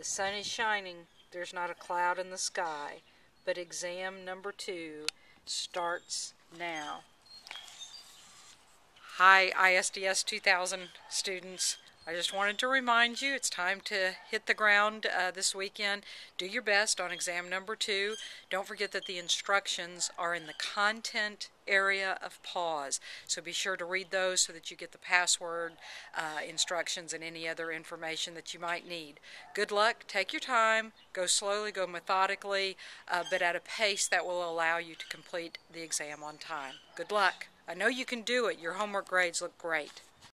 The sun is shining, there's not a cloud in the sky, but exam number two starts now. Hi, ISDS 2000 students. I just wanted to remind you it's time to hit the ground uh, this weekend. Do your best on exam number two. Don't forget that the instructions are in the content area of PAWS. So be sure to read those so that you get the password uh, instructions and any other information that you might need. Good luck. Take your time. Go slowly, go methodically, uh, but at a pace that will allow you to complete the exam on time. Good luck. I know you can do it. Your homework grades look great.